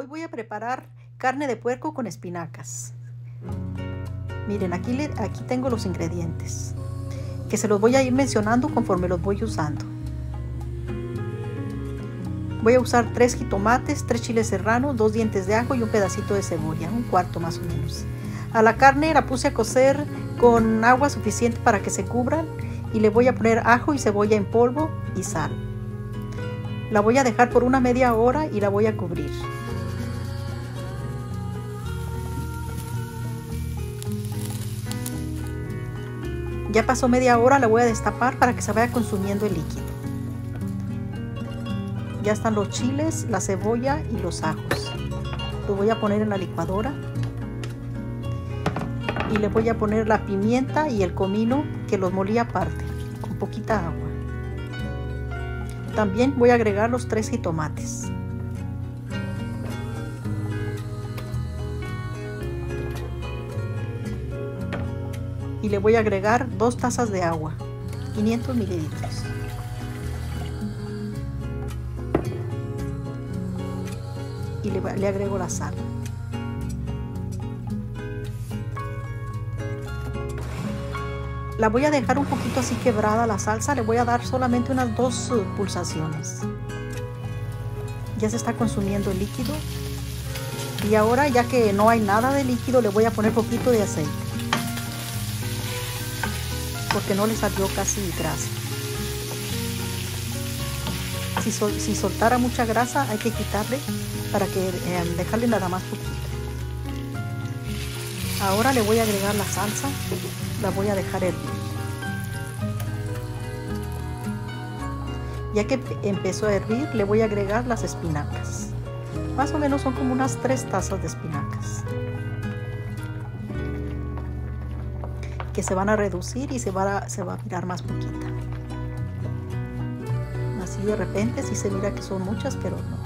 Hoy voy a preparar carne de puerco con espinacas. Miren, aquí, le, aquí tengo los ingredientes, que se los voy a ir mencionando conforme los voy usando. Voy a usar tres jitomates, tres chiles serranos, dos dientes de ajo y un pedacito de cebolla, un cuarto más o menos. A la carne la puse a cocer con agua suficiente para que se cubran y le voy a poner ajo y cebolla en polvo y sal. La voy a dejar por una media hora y la voy a cubrir. Ya pasó media hora, la voy a destapar para que se vaya consumiendo el líquido. Ya están los chiles, la cebolla y los ajos. Lo voy a poner en la licuadora. Y le voy a poner la pimienta y el comino que los molí aparte, con poquita agua. También voy a agregar los tres jitomates. Y le voy a agregar dos tazas de agua, 500 mililitros. Y le, le agrego la sal. La voy a dejar un poquito así quebrada la salsa, le voy a dar solamente unas dos uh, pulsaciones. Ya se está consumiendo el líquido. Y ahora ya que no hay nada de líquido, le voy a poner poquito de aceite porque no le salió casi grasa. Si, si soltara mucha grasa hay que quitarle para que eh, dejarle nada más poquito. Ahora le voy a agregar la salsa, la voy a dejar hervir. Ya que empezó a hervir, le voy a agregar las espinacas. Más o menos son como unas tres tazas de espinacas. Que se van a reducir y se va a, se va a mirar más poquita. Así de repente sí se mira que son muchas, pero no.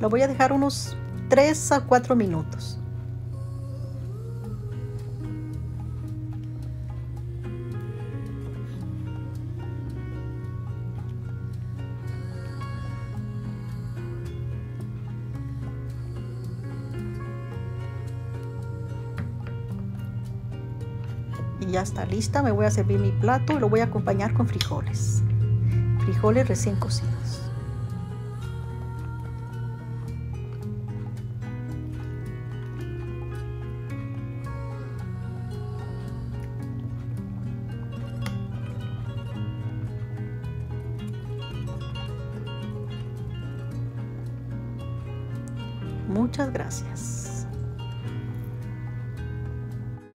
Lo voy a dejar unos 3 a 4 minutos. Y ya está lista. Me voy a servir mi plato y lo voy a acompañar con frijoles. Frijoles recién cocidos. Muchas gracias.